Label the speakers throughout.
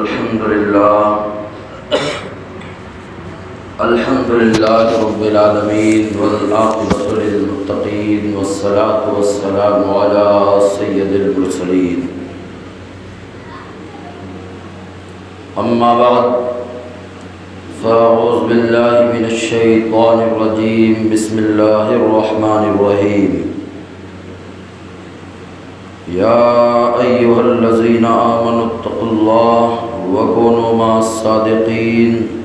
Speaker 1: الحمد لله الحمد لله رب العالمين والعاقبة للمتقين والصلاة والسلام على سيد المرسلين. أما بعد، فأعوذ بالله من الشيطان الرجيم. بسم الله الرحمن الرحيم. يا أيها الذين آمنوا اتقوا الله وكونوا مع الصادقين.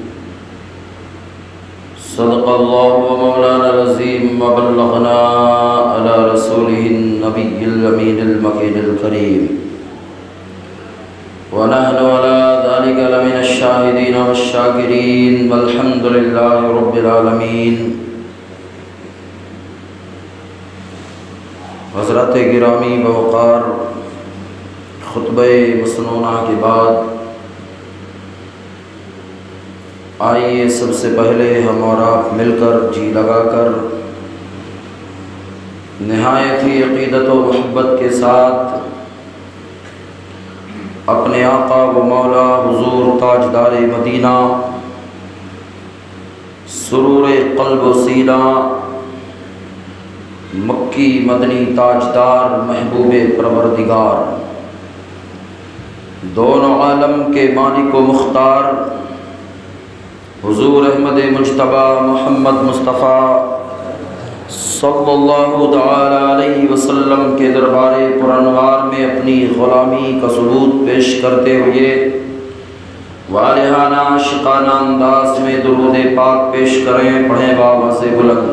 Speaker 1: صدق الله ومولانا العظيم وبلغنا على رسوله النبي الأمين المكين الكريم ونحن على ذلك لمن الشاهدين والشاكرين والحمد لله رب العالمين حضرت گرامی بوقار خطبہ مسنونہ کے بعد آئیے سب سے پہلے ہم اور آپ مل کر جی لگا کر نہایت ہی عقیدت و محبت کے ساتھ اپنے آقا و مولا حضور تاجدار مدینہ، سرور قلب و سینہ، مکی مدنی تاجدار محبوب پروردگار، دونوں عالم کے مالک و مختار حضور احمد مشتبہ محمد مصطفیٰ صلی اللہ تعالی علیہ وسلم کے دربار پرانوار میں اپنی غلامی کا ثبوت پیش کرتے ہوئے والہانہ شقانہ انداز میں درود پاک پیش کریں، پڑھیں بابا سے بلند۔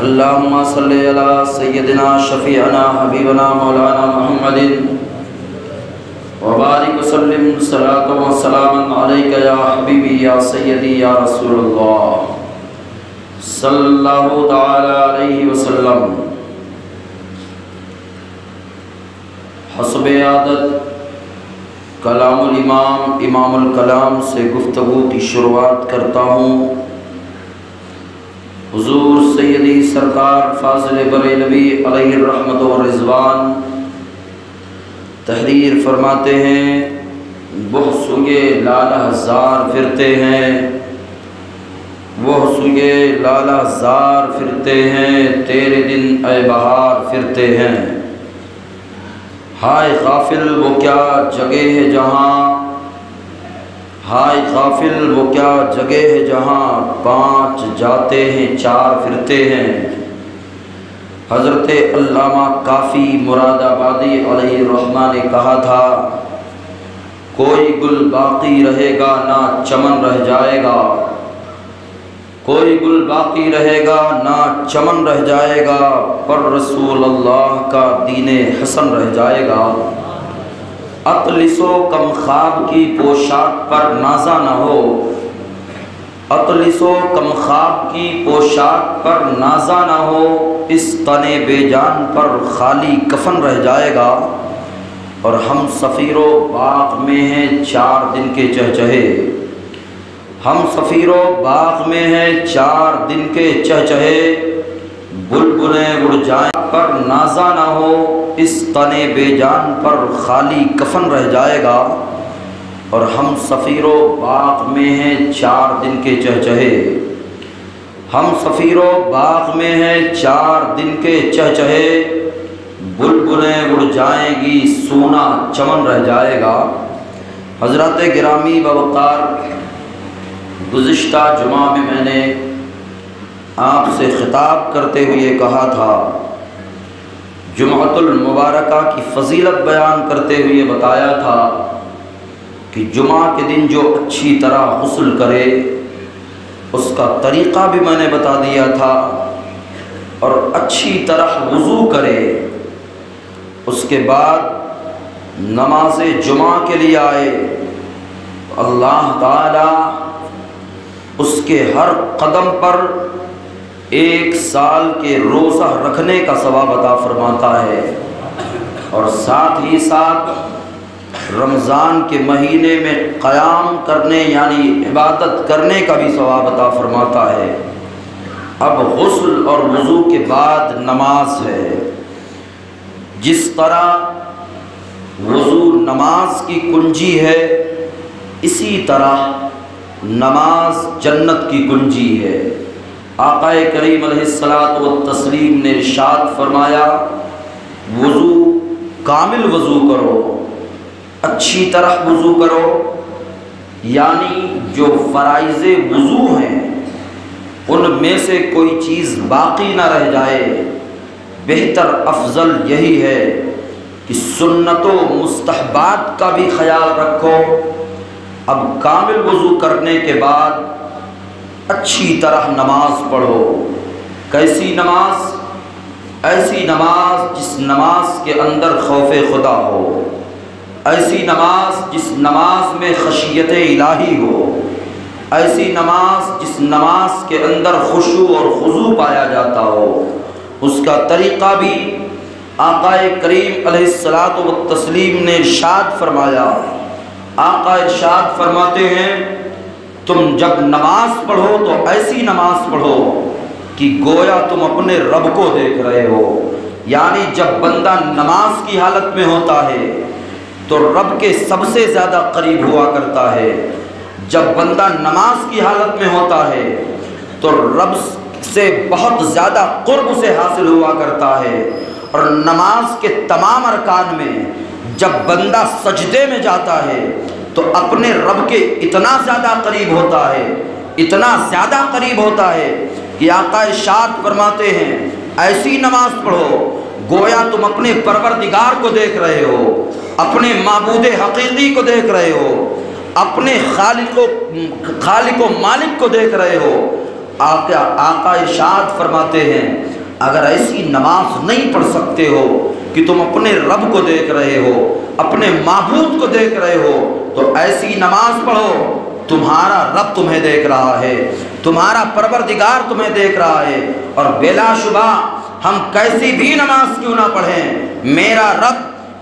Speaker 1: اللہم صلی علی سیدنا، شفیعنا، حبیبنا، مولانا محمد وبارک وسلم صلاة و سلام علیکہ یا حبیبی یا سیدی یا رسول اللہ صلی اللہ تعالی علیہ وسلم. حسب عادت، کلام الامام، امام الکلام سے گفتگو کی شروعات کرتا ہوں. حضور سیدی سرکار فاضل بریلوی علیہ الرحمت و رضوان تحریر فرماتے ہیں وہ سگے لالا زار پھرتے ہیں وہ سگے لالا زار پھرتے ہیں، تیرے دن اے بہار پھرتے ہیں۔ ہائے غافل، وہ کیا جگہ ہے جہاں؟ ہائے غافل، وہ کیا جگہ ہے جہاں؟ پانچ جاتے ہیں، چار پھرتے ہیں۔ حضرت علامہ کافی مراد آبادی علیہ الرحمٰ نے کہا تھا، کوئی گل باقی رہے گا نہ چمن رہ جائے گا۔ کوئی گل باقی رہے گا نہ چمن رہ جائے گا، پر رسول اللہ کا دین حسن رہ جائے گا۔ اطلس و کم خواب کی پوشاک پر نازا نہ ہو۔ اطلس و کم خواب کی پوشاک پر نازا نہ ہو، اس تن بے جان پر خالی کفن رہ جائے گا۔ اور ہم سفیر و باغ میں ہیں چار دن کے چہچہے۔ ہم سفیر و باغ میں ہیں چار دن کے چہچہے۔ بلبلیں اڑ جائیں پر نازا نہ ہو، اس تن بے جان پر خالی کفن رہ جائے گا۔ اور ہم سفیر و باغ میں ہیں چار دن کے چہچہے۔ ہم سفیر و باغ میں ہیں چار دن کے چہچہے۔ بلبلیں اڑ جائیں گی، سونا چمن رہ جائے گا۔ حضرت گرامی بوقار گزشتہ جمعہ میں میں نے آپ سے خطاب کرتے ہوئے کہا تھا، جمعۃ المبارکہ کی فضیلت بیان کرتے ہوئے بتایا تھا کہ جمعہ کے دن جو اچھی طرح غسل کرے، اس کا طریقہ بھی میں نے بتا دیا تھا، اور اچھی طرح وضو کرے، اس کے بعد نماز جمعہ کے لیے آئے۔ اللہ تعالیٰ اس کے ہر قدم پر ایک سال کے روزہ رکھنے کا ثواب عطا فرماتا ہے، اور ساتھ ہی ساتھ رمضان کے مہینے میں قیام کرنے یعنی عبادت کرنے کا بھی ثواب عطا فرماتا ہے۔ اب غسل اور وضو کے بعد نماز ہے۔ جس طرح وضو نماز کی کنجی ہے، اسی طرح نماز جنت کی کنجی ہے۔ آقا کریم علیہ السلاۃ و تسلیم نے ارشاد فرمایا، وضو کامل وضو کرو۔ اچھی طرح وضو کرو۔ یعنی جو فرائض وضو ہیں، ان میں سے کوئی چیز باقی نہ رہ جائے۔ بہتر افضل یہی ہے کہ سنت و مستحبات کا بھی خیال رکھو۔ اب کامل وضو کرنے کے بعد اچھی طرح نماز پڑھو۔ کیسی نماز؟ ایسی نماز جس نماز کے اندر خوف خدا ہو۔ ایسی نماز جس نماز میں خشیت الہی ہو، ایسی نماز جس نماز کے اندر خوشو اور خضو پایا جاتا ہو، اس کا طریقہ بھی آقا کریم علیہ السلاۃ و تسلیم نے ارشاد فرمایا۔ آقا ارشاد فرماتے ہیں، تم جب نماز پڑھو تو ایسی نماز پڑھو کہ گویا تم اپنے رب کو دیکھ رہے ہو۔ یعنی جب بندہ نماز کی حالت میں ہوتا ہے تو رب کے سب سے زیادہ قریب ہوا کرتا ہے۔ جب بندہ نماز کی حالت میں ہوتا ہے، تو رب سے بہت زیادہ قرب سے حاصل ہوا کرتا ہے۔ اور نماز کے تمام ارکان میں جب بندہ سجدے میں جاتا ہے، تو اپنے رب کے اتنا زیادہ قریب ہوتا ہے، اتنا زیادہ قریب ہوتا ہے کہ آقا اشاد فرماتے ہیں، ایسی نماز پڑھو گویا تم اپنے پروردگار کو دیکھ رہے ہو، اپنے معبود حقیقی کو دیکھ رہے ہو، اپنے خالق و خالق و مالک کو دیکھ رہے ہو۔ آقا آقا ارشاد فرماتے ہیں، اگر ایسی نماز نہیں پڑھ سکتے ہو کہ تم اپنے رب کو دیکھ رہے ہو، اپنے معبود کو دیکھ رہے ہو، تو ایسی نماز پڑھو، تمہارا رب تمہیں دیکھ رہا ہے، تمہارا پروردگار تمہیں دیکھ رہا ہے، اور بلا شبہ ہم کیسی بھی نماز کیوں نہ پڑھیں؟ میرا رب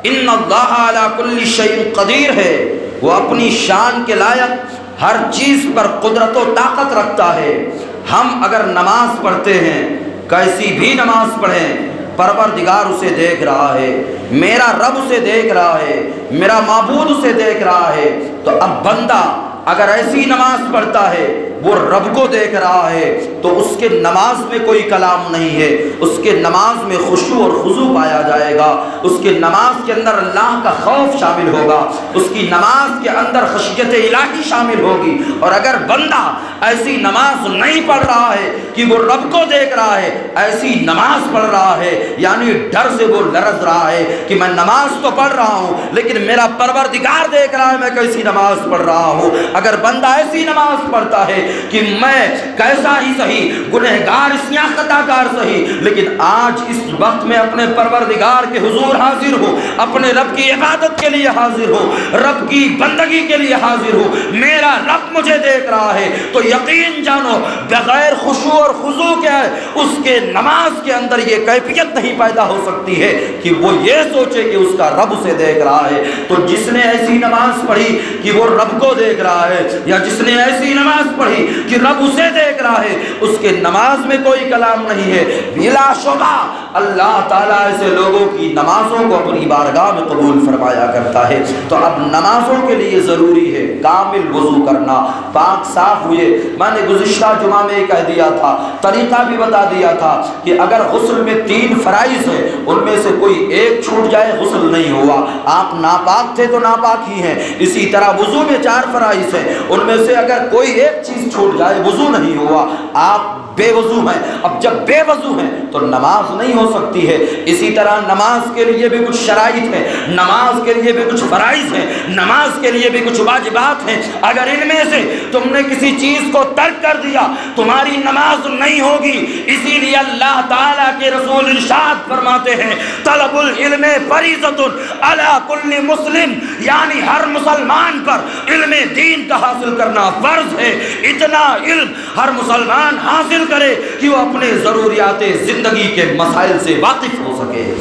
Speaker 1: ان اللہ علی کل شعین قدیر ہے۔ وہ اپنی شان کے لائق ہر چیز پر قدرت و طاقت رکھتا ہے۔ ہم اگر نماز پڑھتے ہیں، کیسی بھی نماز پڑھیں، پروردگار اسے دیکھ رہا ہے، میرا رب اسے دیکھ رہا ہے، میرا معبود اسے دیکھ رہا ہے۔ تو اب بندہ اگر ایسی نماز پڑھتا ہے وہ رب کو دیکھ رہا ہے، تو اس کے نماز میں کوئی کلام نہیں ہے۔ اس کے نماز میں خوشو اور خضو پایا جائے گا۔ اس کے نماز کے اندر اللہ کا خوف شامل ہوگا۔ اس کی نماز کے اندر خشیت الہی شامل ہوگی۔ اور اگر بندہ ایسی نماز نہیں پڑھ رہا ہے کہ وہ رب کو دیکھ رہا ہے، ایسی نماز پڑھ رہا ہے یعنی ڈر سے وہ لرز رہا ہے کہ میں نماز تو پڑھ رہا ہوں، لیکن میرا پروردگار دیکھ رہا ہے، میں کیسی نماز پڑھ رہا ہوں۔ اگر بندہ ایسی نماز پڑھتا ہے کہ میں کیسا ہی صحیح گنہگار اسیاں خطا کار صحیح، لیکن آج اس وقت میں اپنے پروردگار کے حضور حاضر ہوں، اپنے رب کی عبادت کے لیے حاضر ہوں، رب کی بندگی کے لیے حاضر ہوں، میرا رب مجھے دیکھ رہا ہے، تو یقین جانو، بغیر خوشو اور خضو کیا ہے اس کے نماز کے اندر یہ کیفیت نہیں پیدا ہو سکتی ہے کہ وہ یہ سوچے کہ اس کا رب اسے دیکھ رہا ہے۔ تو جس نے ایسی نماز پڑھی کہ وہ رب کو دیکھ رہا ہے، یا جس نے ایسی نماز پڑھی کہ رب اسے دیکھ رہا ہے، اس کے نماز میں کوئی کلام نہیں ہے۔ بلا شبہ اللہ تعالیٰ ایسے لوگوں کی نمازوں کو اپنی بارگاہ میں قبول فرمایا کرتا ہے۔ تو اب نمازوں کے لیے ضروری ہے کامل وضو کرنا۔ پاک صاف ہوئے۔ میں نے گزشتہ جمعہ میں کہہ دیا تھا، طریقہ بھی بتا دیا تھا کہ اگر غسل میں تین فرائض ہیں، ان میں سے کوئی ایک چھوٹ جائے، غسل نہیں ہوا۔ آپ ناپاک تھے تو ناپاک ہی ہیں۔ اسی طرح وضو میں چار فرائض ہیں۔ ان میں سے اگر کوئی ایک چیز چھوٹ جائے، وضو نہیں ہوا۔ آپ بے وضو ہیں۔ اب جب بے وضو ہیں تو نماز نہیں ہو سکتی ہے۔ اسی طرح نماز کے لیے بھی کچھ شرائط ہیں۔ نماز کے لیے بھی کچھ فرائض ہیں۔ نماز کے لیے بھی کچھ واجبات ہیں۔ اگر ان میں سے تم نے کسی چیز کو ترک کر دیا، تمہاری نماز نہیں ہوگی۔ اسی لیے اللہ تعالیٰ کے رسول ارشاد فرماتے ہیں، طلب العلم فریضت علی کل مسلم۔ یعنی ہر مسلمان پر علم دین کا حاصل کرنا فرض ہے۔ اتنا علم ہر مسلمان حاصل حاصل کرے کہ وہ اپنے ضروریات زندگی کے مسائل سے واقف ہو سکے۔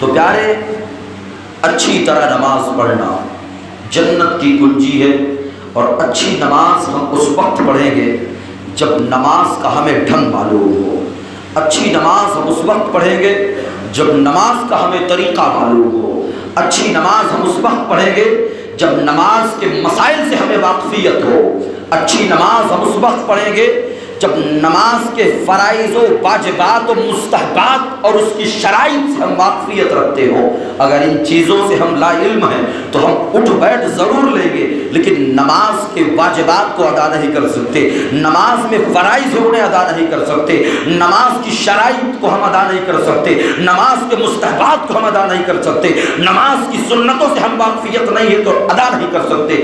Speaker 1: تو پیارے، اچھی طرح نماز پڑھنا جنت کی کنجی ہے اور اچھی نماز ہم اس وقت پڑھیں گے جب نماز کا ہمیں ڈھنگ معلوم ہو۔ اچھی نماز ہم اس وقت پڑھیں گے جب نماز کا ہمیں طریقہ معلوم ہو۔ اچھی نماز ہم اس وقت پڑھیں گے جب نماز کے مسائل سے ہمیں واقفیت ہو۔ اچھی نماز ہم اس وقت پڑھیں گے جب نماز کے فرائض و واجبات و مستحبات اور اس کی شرائط سے ہم واقفیت رکھتے ہو اگر ان چیزوں سے ہم لا علم ہیں تو ہم اٹھ بیٹھ ضرور لیں گے، لیکن نماز کے واجبات کو ادا نہیں کر سکتے، نماز میں فرائض انہیں ادا نہیں کر سکتے، نماز کی شرائط کو ہم ادا نہیں کر سکتے، نماز کے مستحبات کو ہم ادا نہیں کر سکتے، نماز کی سنتوں سے ہم واقفیت نہیں ہے تو ادا نہیں کر سکتے۔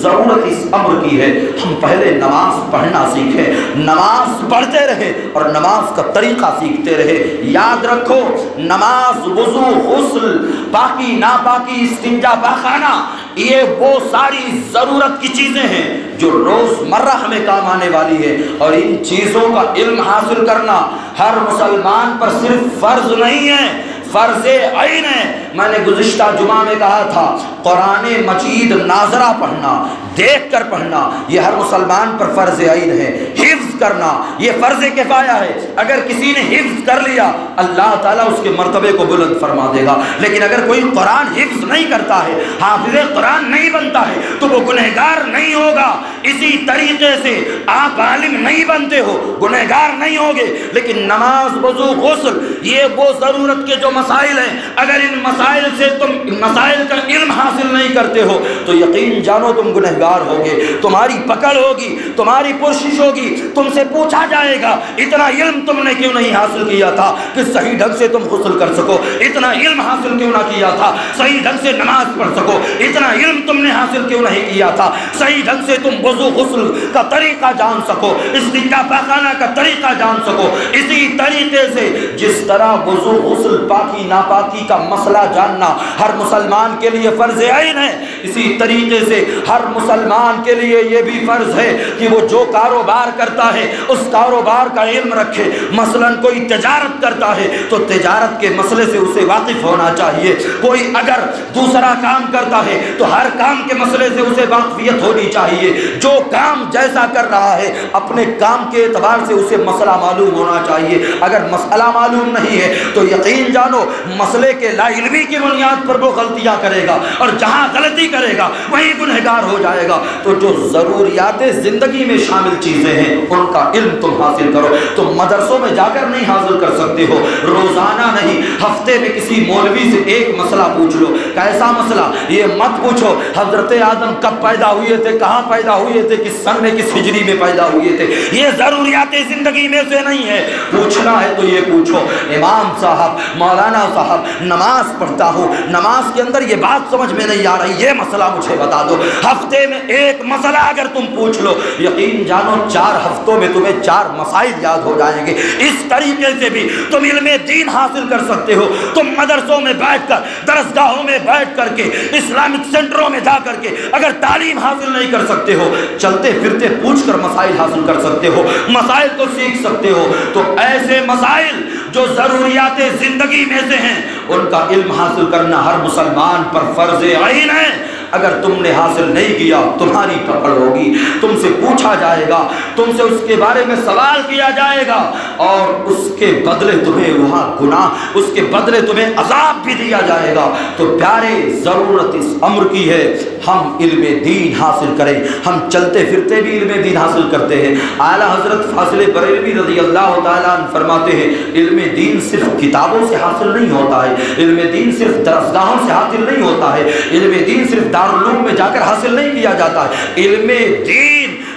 Speaker 1: ضرورت اس امر کی ہے، ہم پہلے نماز پڑھنا سیکھیں نماز پڑھتے رہے اور نماز کا طریقہ سیکھتے رہے۔ یاد رکھو، نماز، وضو، غسل، باقی ناپاکی، استنجا باخانہ یہ وہ ساری ضرورت کی چیزیں ہیں جو روز مرہ ہمیں کام آنے والی ہے اور ان چیزوں کا علم حاصل کرنا ہر مسلمان پر صرف فرض نہیں ہے، فرض عین ہے۔ میں نے گزشتہ جمعہ میں کہا تھا، قرآن مجید ناظرہ پڑھنا، دیکھ کر پڑھنا، یہ ہر مسلمان پر فرض عین ہے۔ حفظ کرنا، یہ فرض کفایہ ہے۔ اگر کسی نے حفظ کر لیا، اللہ تعالیٰ اس کے مرتبے کو بلند فرما دے گا۔ لیکن اگر کوئی قرآن حفظ نہیں کرتا ہے، حافظ قرآن نہیں بنتا ہے، تو وہ گنہگار نہیں ہوگا۔ اسی طریقے سے آپ عالم نہیں بنتے ہو، گنہگار نہیں ہوگے۔ لیکن نماز، وضو، غسل، یہ وہ ضرورت کے جو مسائل ہیں، اگر ان مسائل سے تم مسائل کا علم حاصل نہیں کرتے ہو، تو یقین جانو تم گنہگار ہوگے۔ تمہاری پکڑ ہوگی، تمہاری پرشش ہوگی، تم تم سے پوچھا جائے گا، اتنا علم تم نے کیوں نہیں حاصل کیا تھا کہ صحیح ڈھنگ سے تم غسل کر سکو؟ اتنا علم حاصل کیوں نہ کیا تھا؟ صحیح ڈھنگ سے نماز پڑھ سکو؟ اتنا علم تم نے حاصل کیوں نہیں کیا تھا؟ صحیح ڈھنگ سے تم وضو غسل کا طریقہ جان سکو، استنجا پاخانہ کا طریقہ جان سکو۔ اسی طریقے سے جس طرح وضو غسل پاکی ناپاکی کا مسئلہ جاننا ہر مسلمان کے لیے فرض عین ہے، اسی طریقے سے ہر مسلمان کے لیے یہ بھی فرض ہے کہ وہ جو کاروبار کرتا ہے ہے، اس کاروبار کا علم رکھے۔ مثلا کوئی تجارت کرتا ہے، تو تجارت کے مسئلے سے اسے واقف ہونا چاہیے۔ کوئی اگر دوسرا کام کرتا ہے، تو ہر کام کے مسئلے سے اسے واقفیت ہونی چاہیے۔ جو کام جیسا کر رہا ہے، اپنے کام کے اعتبار سے اسے مسئلہ معلوم ہونا چاہیے۔ اگر مسئلہ معلوم نہیں ہے، تو یقین جانو، مسئلے کے لا علمی کی بنیاد پر وہ غلطیاں کرے گا اور جہاں غلطی کرے گا، وہیں گنہگار ہو جائے گا۔ تو جو ضروریات زندگی میں شامل چیزیں ہیں، ان کا علم تم حاصل کرو۔ تم مدرسوں میں جا کر نہیں حاصل کر سکتے ہو۔ روزانہ نہیں، ہفتے میں کسی مولوی سے ایک مسئلہ پوچھ لو۔ کیسا مسئلہ؟ یہ مت پوچھو۔ حضرت آدم کب پیدا ہوئے تھے؟ کہاں پیدا ہوئے تھے؟ کس سن میں، کس ہجری میں پیدا ہوئے تھے؟ یہ ضروریات زندگی میں سے نہیں ہے۔ پوچھنا ہے تو یہ پوچھو۔ امام صاحب، مولانا مولانا صاحب، نماز پڑھتا ہوں۔ نماز کے اندر یہ بات سمجھ میں نہیں آ رہی۔ یہ مسئلہ مجھے بتا دو۔ ہفتے میں ایک مسئلہ اگر تم پوچھ لو، یقین جانو، چار ہفتوں میں تمہیں چار مسائل یاد ہو جائیں گے۔ اس طریقے سے بھی تم علم دین حاصل کر سکتے ہو۔ تم مدرسوں میں بیٹھ کر، درسگاہوں میں بیٹھ کر کے، اسلامک سینٹروں میں جا کر کے اگر تعلیم حاصل نہیں کر سکتے ہو، چلتے پھرتے پوچھ کر مسائل حاصل کر سکتے ہو، مسائل کو سیکھ سکتے ہو۔ تو ایسے مسائل جو ضروریات زندگی میں سے ہیں، ان کا علم حاصل کرنا ہر مسلمان پر فرض عین ہے۔ اگر تم نے حاصل نہیں کیا، تمہاری پکڑ ہوگی۔ تم سے پوچھا جائے گا، تم سے اس کے بارے میں سوال کیا جائے گا۔ اور اس کے بدلے تمہیں وہاں گناہ، اس کے بدلے تمہیں عذاب بھی دیا جائے گا۔ تو پیارے، ضرورت اس امر کی ہے۔ ہم علم دین حاصل کریں۔ ہم چلتے پھرتے بھی علم دین حاصل کرتے ہیں۔ اعلیٰ حضرت فاصل بریلوی رضی اللہ تعالیٰ فرماتے ہیں، علم دین صرف کتابوں سے حاصل نہیں ہوتا ہے۔ علم دین صرف درسگاہوں سے حاصل نہیں ہوتا ہے۔ علم دین صرف دارالعلوم میں جا کر حاصل نہیں کیا جاتا۔ ہے علم دین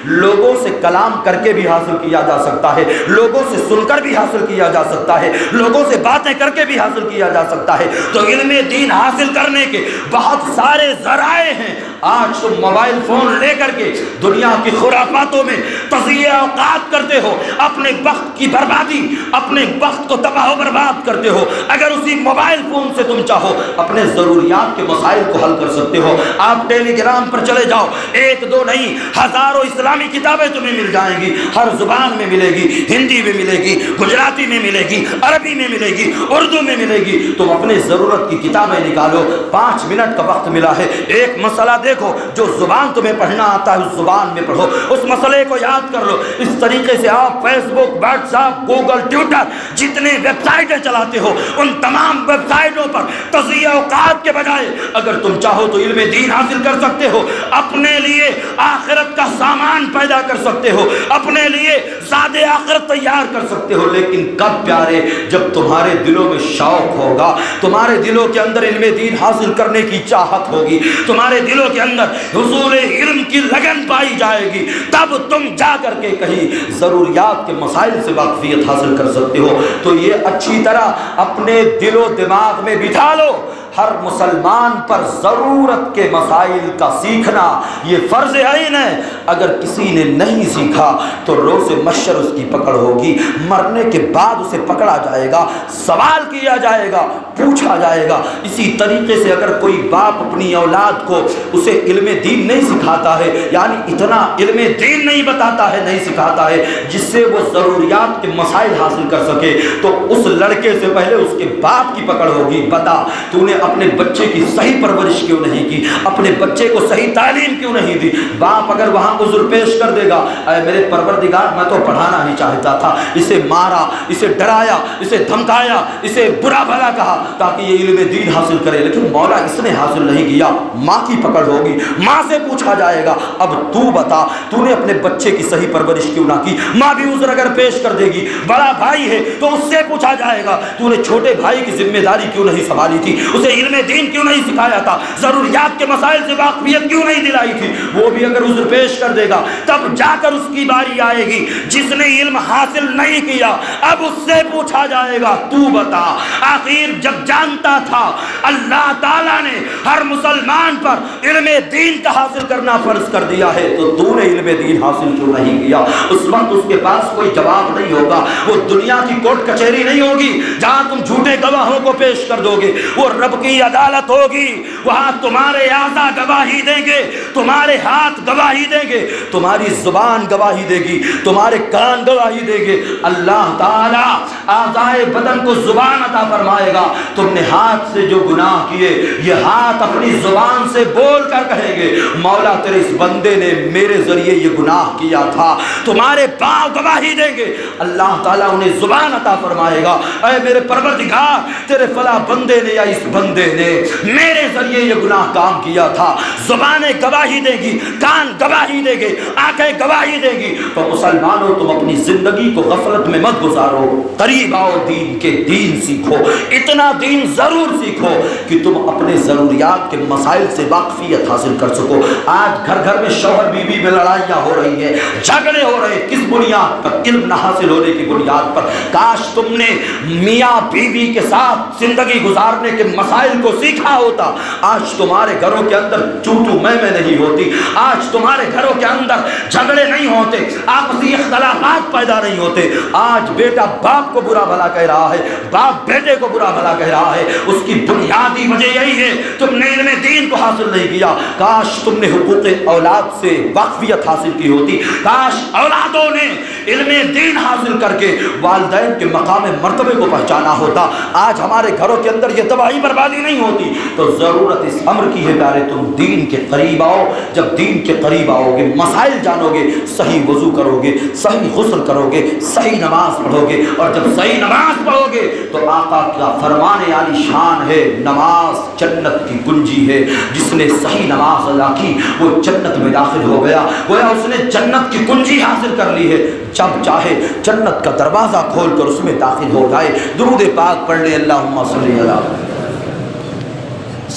Speaker 1: لوگوں سے کلام کر کے بھی حاصل کیا جا سکتا ہے، لوگوں سے سن کر بھی حاصل کیا جا سکتا ہے، لوگوں سے باتیں کر کے بھی حاصل کیا جا سکتا ہے۔ تو علم دین حاصل کرنے کے بہت سارے ذرائع ہیں۔ آج تم موبائل فون لے کر کے دنیا کی خرافاتوں میں تزیہ اوقات کرتے ہو، اپنے وقت کی بربادی، اپنے وقت کو تباہ و برباد کرتے ہو۔ اگر اسی موبائل فون سے تم چاہو، اپنے ضروریات کے مسائل کو حل کر سکتے ہو۔ آپ ٹیلی گرام پر چلے جاؤ، ایک دو نہیں، ہزاروں اسلام اسلامی کتابیں تمہیں مل جائیں گی، ہر زبان میں ملے گی، ہندی میں ملے گی، گجراتی میں ملے گی، عربی میں ملے گی، اردو میں ملے گی۔ تم اپنے ضرورت کی کتابیں نکالو، پانچ منٹ کا وقت ملا ہے۔ ایک مسئلہ دیکھو، جو زبان تمہیں پڑھنا آتا ہے، اس زبان میں پڑھو۔ اس مسئلے کو یاد کر لو۔ اس طریقے سے آپ Facebook WhatsApp Google Twitter جتنے ویب سائٹیں چلاتے ہو، ان تمام ویب سائٹوں پر تجزیہ اوقات کے بجائے اگر تم چاہو تو علم دین حاصل کر سکتے ہو۔ اپنے لیے آخرت کا سامان پیدا کر سکتے ہو، اپنے لیے زاد آخرت تیار کر سکتے ہو، لیکن کب پیارے، جب تمہارے دلوں میں شوق ہوگا، تمہارے دلوں کے اندر علم دین حاصل کرنے کی چاہت ہوگی، تمہارے دلوں کے اندر حضور علم کی لگن پائی جائے گی، تب تم جا کر کے کہیں ضروریات کے مسائل سے واقفیت حاصل کر سکتے ہو۔ تو یہ اچھی طرح اپنے دل و دماغ میں بٹھا لو۔ ہر مسلمان پر ضرورت کے مسائل کا سیکھنا یہ فرض عین ہے۔ اگر کسی نے نہیں سیکھا تو روز مشر اس کی پکڑ ہوگی، مرنے کے بعد اسے پکڑا جائے گا، سوال کیا جائے گا، پوچھا جائے گا۔ اسی طریقے سے اگر کوئی باپ اپنی اولاد کو اسے علم دین نہیں سکھاتا ہے یعنی اتنا علم دین نہیں بتاتا ہے، نہیں سکھاتا ہے، جس سے وہ ضروریات کے مسائل حاصل کر سکے، تو اس لڑکے سے پہلے اس کے باپ کی پکڑ ہوگی۔ بتا، تو نے اپنے بچے کی صحیح پرورش کیوں نہیں کی؟ اپنے بچے کو صحیح تعلیم کیوں نہیں دی؟ باپ اگر وہاں عذر پیش کر دے گا، اے میرے پروردگار، میں تو پڑھانا ہی چاہتا تھا۔ اسے مارا، اسے ڈرایا، اسے دھمکایا، اسے برا بھلا کہا تاکہ یہ علم دین حاصل کرے۔ لیکن مولا اس نے حاصل نہیں کیا۔ ماں کی پکڑ ہوگی، ماں سے پوچھا جائے گا۔ اب تو بتا، تو نے اپنے بچے کی صحیح پرورش کیوں نہ کی؟ ماں بھی عذر اگر پیش کر دے گی، بڑا بھائی ہے تو اس سے پوچھا جائے گا۔ تو نے چھوٹے بھائی کی ذمہ داری کیوں نہیں سنبھالی تھی؟ اسے علم دین کیوں نہیں سکھایا تھا؟ ضروریات کے مسائل سے واقفیت کیوں نہیں دلائی تھی؟ وہ بھی اگر عذر پیش کر دے گا، تب جا کر اس کی باری آئے گی۔ جس نے علم حاصل نہیں کیا، اب اس سے پوچھا جائے گا، تو بتا۔ آخر جب جانتا تھا، اللہ تعالیٰ نے ہر مسلمان پر علم دین کا حاصل کرنا فرض کر دیا ہے، تو تو نے علم دین حاصل کیوں نہیں کیا؟ اس وقت اس کے پاس کوئی جواب نہیں ہوگا۔ وہ دنیا کی کوٹ کچہری نہیں ہوگی، جہاں تم جھوٹے گواہوں کو پیش کر دو گے۔ وہ رب کی عدالت ہوگی، وہاں تمہارے آزا گواہی دیں گے، تمہارے ہاتھ گواہی دیں گے، تمہاری زبان گواہی دے گی، تمہارے کان گواہی دے گے اللہ تعالیٰ آزائے بدن کو زبان عطا فرمائے گا۔ تم نے ہاتھ سے جو گناہ کیے، یہ ہاتھ اپنی زبان سے بول کر کہیں گے، مولا تیرے اس بندے نے میرے ذریعے یہ گناہ کیا تھا، تمہارے پاؤں گواہی دیں گے۔ اللہ تعالیٰ انہیں زبان عطا فرمائے گا۔ اے میرے پروردگار، تیرے فلا بندے نے یا اس بندے بندے نے میرے ذریعے یہ گناہ کام کیا تھا۔ زبانیں گواہی دے گی، کان گواہی دے گی، آنکھیں گواہی دے گی۔ تو مسلمانوں، تم اپنی زندگی کو غفلت میں مت گزارو۔ قریب آؤ، دین کے دین سیکھو۔ اتنا دین ضرور سیکھو کہ تم اپنے ضروریات کے مسائل سے واقفیت حاصل کر سکو۔ آج گھر گھر میں شوہر بیوی میں لڑائیاں ہو رہی ہیں، جھگڑے ہو رہے ہیں۔ کس بنیاد پر؟ علم نہ حاصل ہونے کی بنیاد پر۔ کاش تم نے میاں بیوی کے ساتھ زندگی گزارنے کے مسائل کو سیکھا ہوتا۔ آج تمہارے گھروں کے اندر چوٹو میں میں نہیں ہوتی۔ آج تمہارے گھروں کے اندر جھگڑے نہیں ہوتے۔ آپسی اختلافات پیدا نہیں ہوتے۔ آج بیٹا باپ کو برا بھلا کہہ رہا ہے۔ باپ بیٹے کو برا بھلا کہہ رہا ہے۔ اس کی بنیادی وجہ یہی ہے، تم نے علم دین کو حاصل نہیں کیا۔ کاش تم نے حقوق اولاد سے واقفیت حاصل کی ہوتی۔ کاش اولادوں نے علم دین حاصل کر کے والدین کے مقام مرتبے کو پہچانا ہوتا۔ آج ہمارے گھروں کے اندر یہ تباہی برباد بربادی نہیں ہوتی، تو ضرورت اس امر کی ہے پیارے تم دین کے قریب آؤ۔ جب دین کے قریب آؤ گے، مسائل جانو گے، صحیح وضو کرو گے، صحیح غسل کرو گے، صحیح نماز پڑھو گے۔ اور جب صحیح نماز پڑھو گے، تو آقا کا فرمان عالی شان ہے، نماز جنت کی کنجی ہے۔ جس نے صحیح نماز ادا کی، وہ جنت میں داخل ہو گیا۔ گویا اس نے جنت کی کنجی حاصل کر لی ہے۔ جب چاہے جنت کا دروازہ کھول کر اس میں داخل ہو جائے۔ درود پاک پڑھ لے اللہ صلی اللہ علیہ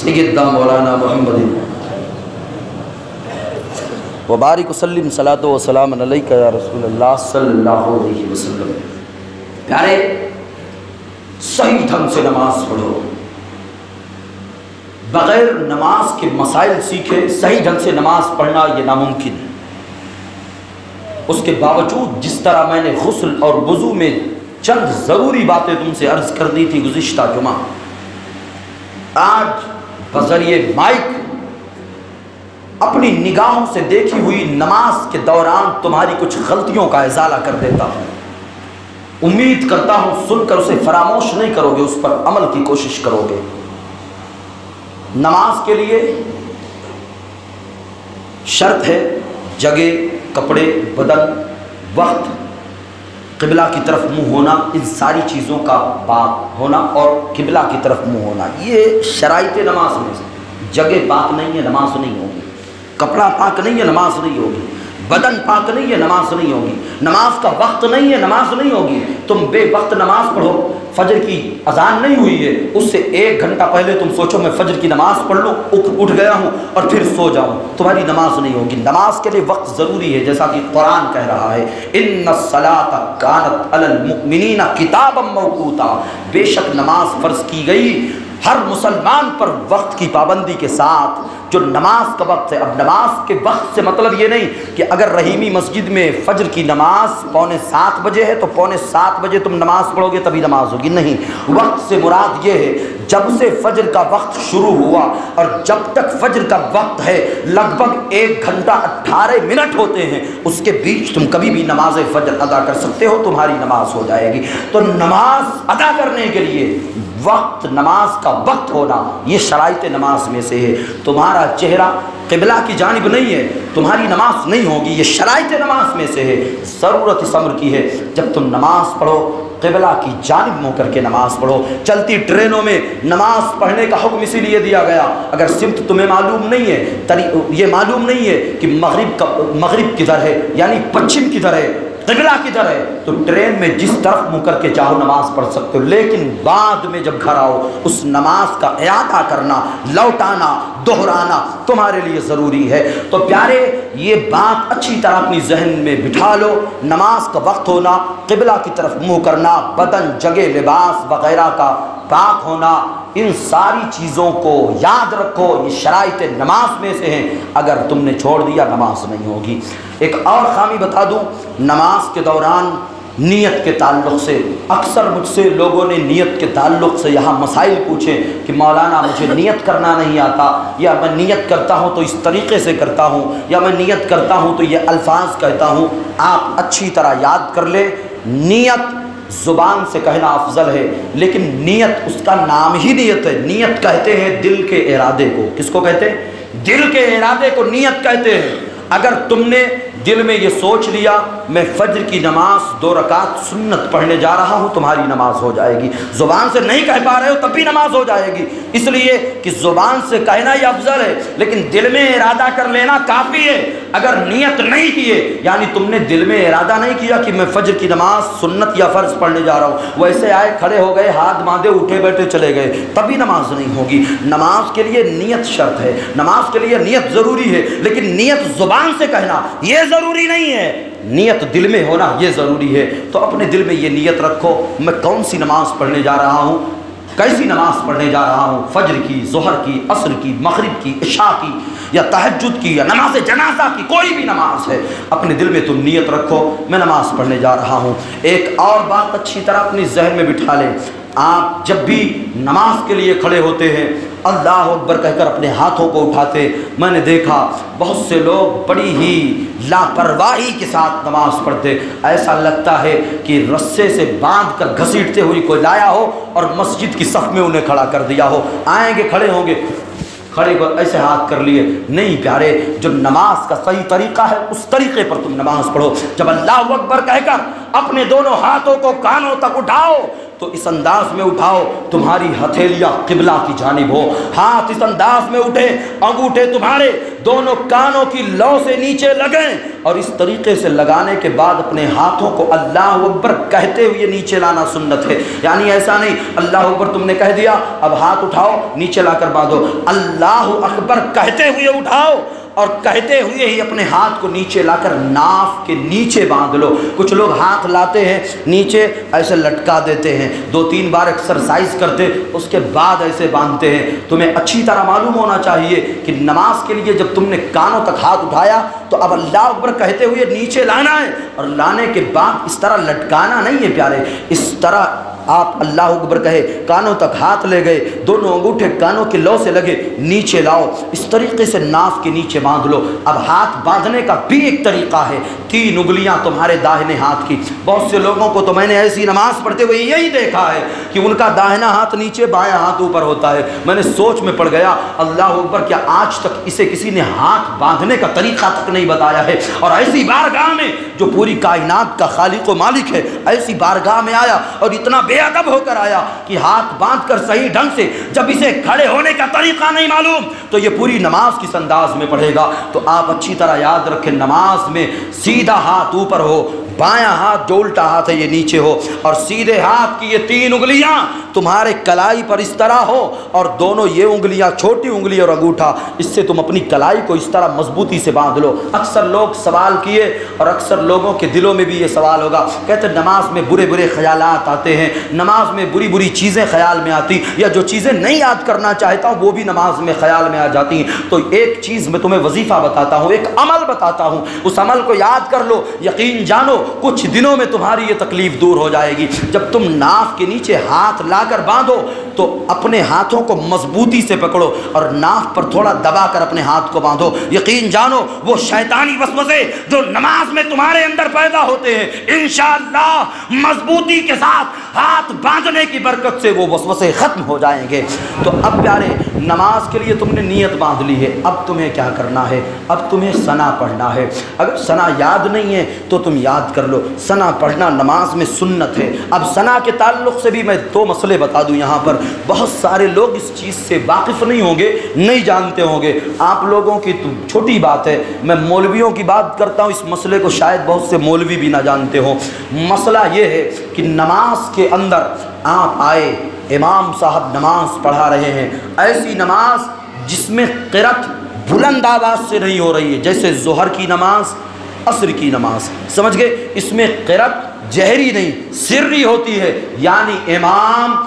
Speaker 1: سیدنا مولانا محمد وبارک وسلم صلاۃ و سلام علیکہ یا رسول اللہ صلی اللہ علیہ وسلم. پیارے، صحیح ڈھنگ سے نماز پڑھو. بغیر نماز کے مسائل سیکھے، صحیح ڈھنگ سے نماز پڑھنا یہ ناممکن ہے. اس کے باوجود جس طرح میں نے غسل اور وضو میں چند ضروری باتیں تم سے عرض کر دی تھی گزشتہ جمعہ، آج بذریعے مائک، اپنی نگاہوں سے دیکھی ہوئی نماز کے دوران تمہاری کچھ غلطیوں کا ازالہ کر دیتا ہوں۔ امید کرتا ہوں سن کر اسے فراموش نہیں کرو گے، اس پر عمل کی کوشش کرو گے۔ نماز کے لیے شرط ہے جگہ، کپڑے، بدن، وقت قبلہ کی طرف منہ ہونا، ان ساری چیزوں کا پاک ہونا اور قبلہ کی طرف منہ ہونا، یہ شرائط نماز میں سے۔ جگہ پاک نہیں ہے نماز نہیں ہوگی کپڑا پاک نہیں ہے نماز نہیں ہوگی بدن پاک نہیں ہے، نماز نہیں ہوگی۔ نماز کا وقت نہیں ہے، نماز نہیں ہوگی۔ تم بے وقت نماز پڑھو۔ فجر کی اذان نہیں ہوئی ہے۔ اس سے ایک گھنٹہ پہلے تم سوچو میں فجر کی نماز پڑھ لوں، اٹھ گیا ہوں اور پھر سو جاؤں۔ تمہاری نماز نہیں ہوگی۔ نماز کے لیے وقت ضروری ہے، جیسا کہ قرآن کہہ رہا ہے، ان کانت المؤمنین کتاب موقوتا بے شک نماز فرض کی گئی۔ ہر مسلمان پر وقت کی پابندی کے ساتھ جو نماز کا وقت ہے، اب نماز کے وقت سے مطلب یہ نہیں کہ اگر رحیمی مسجد میں فجر کی نماز پونے سات بجے ہے تو پونے سات بجے تم نماز پڑھو گے تبھی نماز ہوگی۔ نہیں، وقت سے مراد یہ ہے، جب سے فجر کا وقت شروع ہوا اور جب تک فجر کا وقت ہے، لگ بھگ ایک گھنٹہ اٹھارہ منٹ ہوتے ہیں، اس کے بیچ تم کبھی بھی نماز فجر ادا کر سکتے ہو، تمہاری نماز ہو جائے گی۔ تو نماز ادا کرنے کے لیے وقت نماز کا وقت ہونا یہ شرائط نماز میں سے ہے۔ تمہارا چہرہ قبلہ کی جانب نہیں ہے، تمہاری نماز نہیں ہوگی، یہ شرائط نماز میں سے ہے۔ ضرورت اس عمر کی ہے۔ جب تم نماز پڑھو، قبلہ کی جانب منہ کر کے نماز پڑھو۔ چلتی ٹرینوں میں نماز پڑھنے کا حکم اسی لیے دیا گیا۔ اگر سمت تمہیں معلوم نہیں ہے یہ معلوم نہیں ہے کہ مغرب کا مغرب کدھر ہے یعنی پچھم کدھر ہے، قبلہ کدھر ہے۔ تو ٹرین میں جس طرف منہ کر کے چاہو نماز پڑھ سکتے ہو، لیکن بعد میں جب گھر آؤ، اس نماز کا اعادہ کرنا، لوٹانا، دہرانا تمہارے لیے ضروری ہے۔ تو پیارے، یہ بات اچھی طرح اپنی ذہن میں بٹھا لو۔ نماز کا وقت ہونا، قبلہ کی طرف منہ کرنا، بدن، جگہ، لباس وغیرہ کا پاک ہونا، ان ساری چیزوں کو یاد رکھو۔ یہ شرائط نماز میں سے ہیں۔ اگر تم نے چھوڑ دیا، نماز نہیں ہوگی۔ ایک اور خامی بتا دوں۔ نماز کے دوران نیت کے تعلق سے، اکثر مجھ سے لوگوں نے نیت کے تعلق سے یہاں مسائل پوچھے کہ مولانا مجھے نیت کرنا نہیں آتا، یا میں نیت کرتا ہوں تو اس طریقے سے کرتا ہوں، یا میں نیت کرتا ہوں تو یہ الفاظ کہتا ہوں۔ آپ اچھی طرح یاد کر لیں، نیت زبان سے کہنا افضل ہے، لیکن نیت اس کا نام ہی نیت ہے۔ نیت کہتے ہیں دل کے ارادے کو۔ کس کو کہتے ہیں؟ دل کے ارادے کو نیت کہتے ہیں۔ اگر تم نے دل میں یہ سوچ لیا، میں فجر کی نماز دو رکعت سنت پڑھنے جا رہا ہوں، تمہاری نماز ہو جائے گی۔ زبان سے نہیں کہہ پا رہے ہو، تب بھی نماز ہو جائے گی۔ اس لیے کہ زبان سے کہنا یہ افضل ہے، لیکن دل میں ارادہ کر لینا کافی ہے۔ اگر نیت نہیں کیے یعنی تم نے دل میں ارادہ نہیں کیا کہ میں فجر کی نماز سنت یا فرض پڑھنے جا رہا ہوں، ویسے آئے کھڑے ہو گئے، ہاتھ باندھے، اٹھے بیٹھے چلے گئے تبھی نماز نہیں ہوگی۔ نماز کے لیے نیت شرط ہے، نماز کے لیے نیت ضروری ہے، لیکن نیت زبان سے کہنا، یہ ضروری نہیں ہے۔ نیت دل میں ہونا یہ ضروری ہے۔ تو اپنے دل میں یہ نیت رکھو۔ میں کون سی نماز پڑھنے جا رہا ہوں؟ کیسی نماز پڑھنے جا رہا ہوں؟ فجر کی، ظہر کی، عصر کی، مغرب کی، عشاء کی، یا تہجد کی، یا نماز جنازہ کی، کوئی بھی نماز ہے۔ اپنے دل میں تم نیت رکھو۔ میں نماز پڑھنے جا رہا ہوں۔ ایک اور بات اچھی طرح اپنی ذہن میں بٹھا لیں۔ آپ جب بھی نماز کے لیے کھڑے ہوتے ہیں اللہ اکبر کہہ کر اپنے ہاتھوں کو اٹھاتے، میں نے دیکھا بہت سے لوگ بڑی ہی لاپرواہی کے ساتھ نماز پڑھتے۔ ایسا لگتا ہے کہ رسے سے باندھ کر گھسیٹتے ہوئی کوئی لایا ہو اور مسجد کی صف میں انہیں کھڑا کر دیا ہو۔ آئیں گے، کھڑے ہوں گے۔ کھڑے کو ایسے ہاتھ کر لیے، نہیں پیارے، جو نماز کا صحیح طریقہ ہے، اس طریقے پر تم نماز پڑھو۔ جب اللہ اکبر کہہ کر اپنے دونوں ہاتھوں کو کانوں تک اٹھاؤ تو اس انداز میں اٹھاؤ، تمہاری ہتھیلیاں قبلہ کی جانب ہو۔ ہاتھ اس انداز میں اٹھے انگوٹھے تمہارے۔ دونوں کانوں کی لو سے نیچے لگیں۔ اور اس طریقے سے لگانے کے بعد اپنے ہاتھوں کو اللہ اکبر کہتے ہوئے نیچے لانا سنت ہے۔ یعنی ایسا نہیں، اللہ اکبر تم نے کہہ دیا، اب ہاتھ اٹھاؤ، نیچے لا کر باندھو اللہ اکبر کہتے ہوئے اٹھاؤ اور کہتے ہوئے ہی اپنے ہاتھ کو نیچے لا کر ناف کے نیچے باندھ لو۔ کچھ لوگ ہاتھ لاتے ہیں، نیچے ایسے لٹکا دیتے ہیں۔ دو تین بار ایکسرسائز کرتے، اس کے بعد ایسے باندھتے ہیں۔ تمہیں اچھی طرح معلوم ہونا چاہیے کہ نماز کے لیے جب تم نے کانوں تک ہاتھ اٹھایا، تو اب اللہ اکبر کہتے ہوئے نیچے لانا ہے۔ اور لانے کے بعد اس طرح لٹکانا نہیں ہے پیارے۔ اس طرح آپ اللہ اکبر کہے، کانوں تک ہاتھ لے گئے، دونوں انگوٹھے کانوں کے لو سے لگے، نیچے لاؤ، اس طریقے سے ناف کے نیچے باندھ لو۔ اب ہاتھ باندھنے کا بھی ایک طریقہ ہے، تین انگلیاں تمہارے داہنے ہاتھ کی۔ بہت سے لوگوں کو تو میں نے ایسی نماز پڑھتے ہوئے یہی دیکھا ہے کہ ان کا داہنا ہاتھ نیچے، بایاں ہاتھ اوپر ہوتا ہے۔ میں نے سوچ میں پڑ گیا، اللہ اکبر، کیا آج تک اسے کسی نے ہاتھ باندھنے کا طریقہ تک نہیں بتایا ہے؟ اور ایسی بارگاہ میں جو پوری کائنات کا خالق و مالک ہے، ایسی بارگاہ میں آیا اور اتنا بے ادب ہو کر آیا کہ ہاتھ باندھ کر صحیح ڈھنگ سے جب اسے کھڑے ہونے کا طریقہ نہیں معلوم، تو یہ پوری نماز کس انداز میں پڑھے گا؟ تو آپ اچھی طرح یاد رکھیں، نماز میں سیدھا ہاتھ اوپر ہو بایاں ہاتھ جو الٹا ہاتھ ہے یہ نیچے ہو اور سیدھے ہاتھ کی یہ تین انگلیاں تمہارے کلائی پر اس طرح ہو اور دونوں یہ انگلیاں چھوٹی انگلی اور انگوٹھا، اس سے تم اپنی کلائی کو اس طرح مضبوطی سے باندھ لو۔ اکثر لوگ سوال کیے اور اکثر لوگوں کے دلوں میں بھی یہ سوال ہوگا۔ کہتے نماز میں برے برے خیالات آتے ہیں، نماز میں بری بری چیزیں خیال میں آتی یا جو چیزیں نہیں یاد کرنا چاہتا ہوں وہ بھی نماز میں خیال میں آ جاتی ہیں۔ تو ایک چیز میں تمہیں وظیفہ بتاتا ہوں، ایک عمل بتاتا ہوں۔ اس عمل کو یاد کر لو، یقین جانو کچھ دنوں میں تمہاری یہ تکلیف دور ہو جائے گی۔ جب تم ناف کے نیچے ہاتھ لا کر باندھو، تو اپنے ہاتھوں کو مضبوطی سے پکڑو اور ناف پر تھوڑا دبا کر اپنے ہاتھ کو باندھو۔ یقین جانو، وہ شیطانی وسوسے جو نماز میں تمہارے اندر پیدا ہوتے ہیں۔ انشاءاللہ مضبوطی کے ساتھ ہاتھ باندھنے کی برکت سے وہ وسوسے ختم ہو جائیں گے۔ تو اب پیارے، نماز کے لیے تم نے نیت باندھ لی ہے۔ اب تمہیں کیا کرنا ہے؟ اب تمہیں سنا پڑھنا ہے۔ اگر سنا یاد نہیں ہے، تو تم یاد کر لو۔ سنا پڑھنا نماز میں سنت ہے۔ اب سنا کے تعلق سے بھی میں دو مسئلے بتا دوں یہاں پر۔ بہت سارے لوگ اس چیز سے واقف نہیں ہوں گے، نہیں جانتے ہوں گے۔ آپ لوگوں کی تو چھوٹی بات ہے۔ میں مولویوں کی بات کرتا ہوں، اس مسئلے کو شاید بہت سے مولوی بھی نہ جانتے ہوں۔ مسئلہ یہ ہے کہ نماز کے اندر آپ آئے، امام صاحب نماز پڑھا رہے ہیں۔ ایسی نماز جس میں قرت بلند آواز سے نہیں ہو رہی ہے، جیسے ظہر کی نماز عصر کی نماز۔ سمجھ گئے؟ اس میں قرت جہری نہیں، سری ہوتی ہے۔ یعنی امام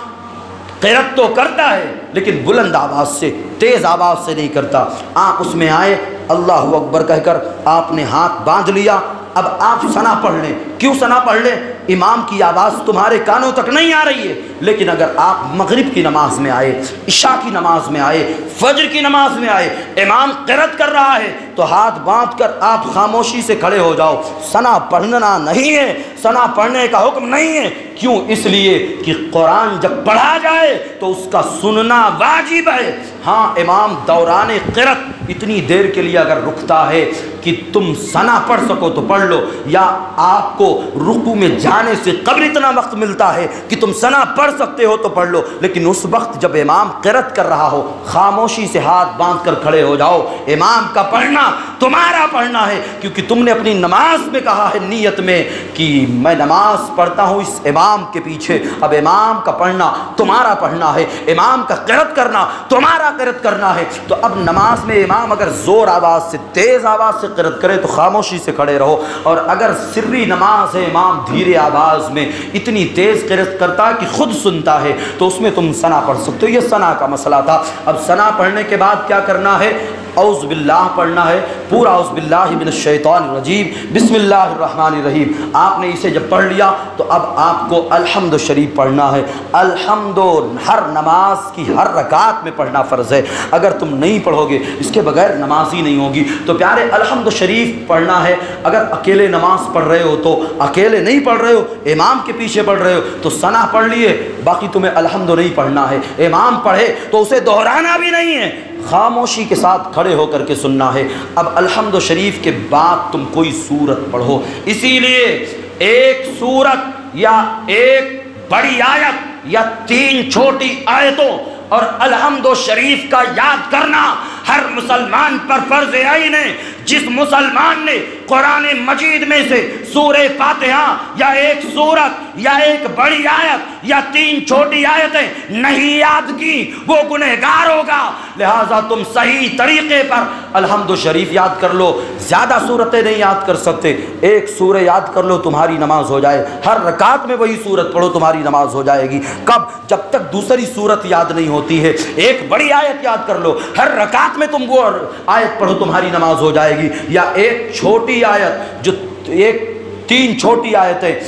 Speaker 1: قرت تو کرتا ہے، لیکن بلند آواز سے، تیز آواز سے نہیں کرتا۔ آپ اس میں آئے، اللہ اکبر کہہ کر آپ نے ہاتھ باندھ لیا۔ اب آپ سنا پڑھ لیں۔ کیوں سنا پڑھ لیں؟ امام کی آواز تمہارے کانوں تک نہیں آ رہی ہے۔ لیکن اگر آپ مغرب کی نماز میں آئے، عشاء کی نماز میں آئے، فجر کی نماز میں آئے، امام قرت کر رہا ہے، تو ہاتھ باندھ کر آپ خاموشی سے کھڑے ہو جاؤ۔ سنا پڑھنا نہیں ہے۔ سنا پڑھنے کا حکم نہیں ہے۔ کیوں اس لیے کہ قرآن جب پڑھا جائے تو اس کا سننا واجب ہے؟ ہاں امام دوران قرت اتنی دیر کے لیے اگر رکتا ہے کہ تم سنا پڑھ سکو تو پڑھ لو، یا آپ کو رکو میں جانے سے قبل اتنا وقت ملتا ہے کہ تم سنا پڑھ سکتے ہو تو پڑھ لو، لیکن اس وقت جب امام قرت کر رہا ہو، خاموشی سے ہاتھ باندھ کر کھڑے ہو جاؤ، امام کا پڑھنا تمہارا پڑھنا ہے، کیونکہ تم نے اپنی نماز میں کہا ہے نیت میں کہ میں نماز پڑھتا ہوں اس امام کے پیچھے۔ اب امام کا پڑھنا تمہارا پڑھنا ہے، امام کا قرت کرنا تمہارا قرت کرنا ہے۔ تو اب نماز میں امام اگر زور آواز سے، تیز آواز سے قرت کرے تو خاموشی سے کھڑے رہو۔ اور اگر سری نماز ہے امام دھیرے آواز میں، اتنی تیز قرت کرتا کہ خود سنتا ہے، تو اس میں تم سنا پڑھ سکتے ہو۔ یہ سنا کا مسئلہ تھا۔ اب سنا پڑھنے کے بعد کیا کرنا ہے؟ اوز باللہ پڑھنا ہے، پورا اوز باللہ من الشیطان الرجیم، بسم اللہ الرحمن الرحیم۔ آپ نے اسے جب پڑھ لیا تو اب آپ کو الحمد شریف پڑھنا ہے۔ الحمد ہر نماز کی ہر رکعت میں پڑھنا فرض ہے۔ اگر تم نہیں پڑھو گے، اس کے بغیر نماز ہی نہیں ہوگی۔ تو پیارے الحمد شریف پڑھنا ہے۔ اگر اکیلے نماز پڑھ رہے ہو تو اکیلے نہیں پڑھ رہے ہو، امام کے پیچھے پڑھ رہے ہو تو ثنا پڑھ لیے۔ باقی تمہیں الحمد نہیں پڑھنا ہے۔ امام پڑھے تو اسے دہرانا بھی نہیں ہے۔ خاموشی کے ساتھ کھڑے ہو کر کے سننا ہے۔ اب الحمد و شریف کے بعد تم کوئی صورت پڑھو۔ اسی لیے ایک صورت یا ایک بڑی آیت یا تین چھوٹی آیتوں اور الحمد و شریف کا یاد کرنا ہر مسلمان پر فرض آئی ہے۔ جس مسلمان نے قرآن مجید میں سے سورہ فاتحہ یا ایک سورت یا ایک بڑی آیت یا تین چھوٹی آیتیں نہیں یاد کی، وہ گنہگار ہوگا۔ لہٰذا تم صحیح طریقے پر الحمد شریف یاد کر لو، زیادہ صورتیں نہیں یاد کر سکتے۔ ایک سورہ یاد کر لو، تمہاری نماز ہو جائے۔ ہر رکعت میں وہی صورت پڑھو، تمہاری نماز ہو جائے گی۔ کب؟ جب تک دوسری صورت یاد نہیں ہوتی ہے۔ ایک بڑی آیت یاد کر لو۔ ہر رکعت میں تم وہ آیت پڑھو، تمہاری نماز ہو جائے گی۔ یا ایک چھوٹی آیت جو ایک تین چھوٹی آیتیں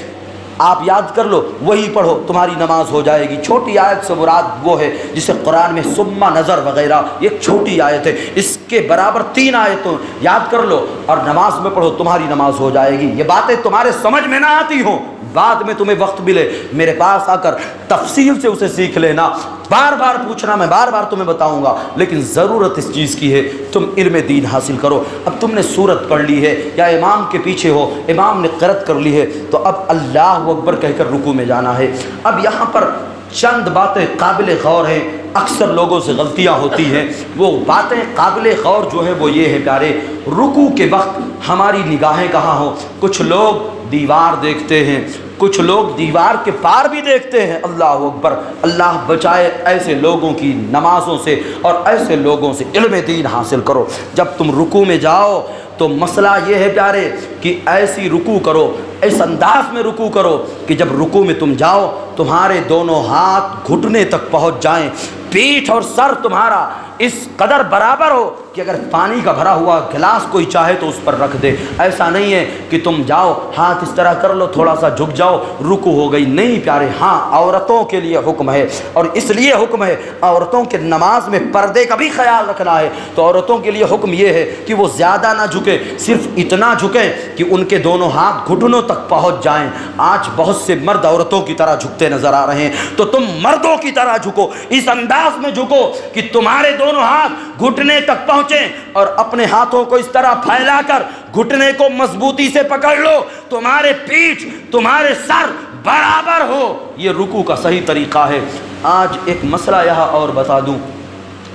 Speaker 1: آپ یاد کر لو، وہی پڑھو، تمہاری نماز ہو جائے گی۔ چھوٹی آیت سے مراد وہ ہے جسے قرآن میں سما نظر وغیرہ ایک چھوٹی آیت ہے۔ اس کے برابر تین آیتوں یاد کر لو اور نماز میں پڑھو، تمہاری نماز ہو جائے گی۔ یہ باتیں تمہارے سمجھ میں نہ آتی ہوں۔ بعد میں تمہیں وقت ملے، میرے پاس آ کر تفصیل سے اسے سیکھ لینا۔ بار بار پوچھنا، میں بار بار تمہیں بتاؤں گا، لیکن ضرورت اس چیز کی ہے۔ تم علم دین حاصل کرو۔ اب تم نے صورت پڑھ لی ہے یا امام کے پیچھے ہو، امام نے قرت کر لی ہے، تو اب اللہ اکبر کہہ کر رکو میں جانا ہے۔ اب یہاں پر چند باتیں قابل غور ہیں۔ اکثر لوگوں سے غلطیاں ہوتی ہیں۔ وہ باتیں قابل غور جو ہے وہ یہ ہے پیارے رکو کے وقت ہماری نگاہیں کہاں ہوں؟ کچھ لوگ دیوار دیکھتے ہیں۔ کچھ لوگ دیوار کے پار بھی دیکھتے ہیں۔ اللہ اکبر۔ اللہ بچائے ایسے لوگوں کی نمازوں سے اور ایسے لوگوں سے علم دین حاصل کرو۔ جب تم رکو میں جاؤ تو مسئلہ یہ ہے پیارے کہ ایسی رکو کرو، اس انداز میں رکو کرو کہ جب رکو میں تم جاؤ، تمہارے دونوں ہاتھ گھٹنے تک پہنچ جائیں۔ پیٹھ اور سر تمہارا اس قدر برابر ہو کہ اگر پانی کا بھرا ہوا گلاس کوئی چاہے تو اس پر رکھ دے۔ ایسا نہیں ہے کہ تم جاؤ، ہاتھ اس طرح کر لو، تھوڑا سا جھک جاؤ، رکو ہو گئی۔ نہیں پیارے ہاں عورتوں کے لیے حکم ہے۔ اور اس لیے حکم ہے، عورتوں کے نماز میں پردے کا بھی خیال رکھنا ہے۔ تو عورتوں کے لیے حکم یہ ہے کہ وہ زیادہ نہ جھکے، صرف اتنا جھکیں کہ ان کے دونوں ہاتھ گھٹنوں تک پہنچ جائیں۔ آج بہت سے مرد عورتوں کی طرح جھکتے نظر آ رہے ہیں۔ تو تم مردوں کی طرح جھکو، اس انداز میں جھکو کہ تمہارے دونوں ہاتھ گھٹنے تک پہنچیں اور اپنے ہاتھوں کو اس طرح پھیلا کر گھٹنے کو مضبوطی سے پکڑ لو۔ تمہارے پیٹھ، تمہارے سر برابر ہو۔ یہ رکو کا صحیح طریقہ ہے۔ آج ایک مسئلہ یہاں اور بتا دوں۔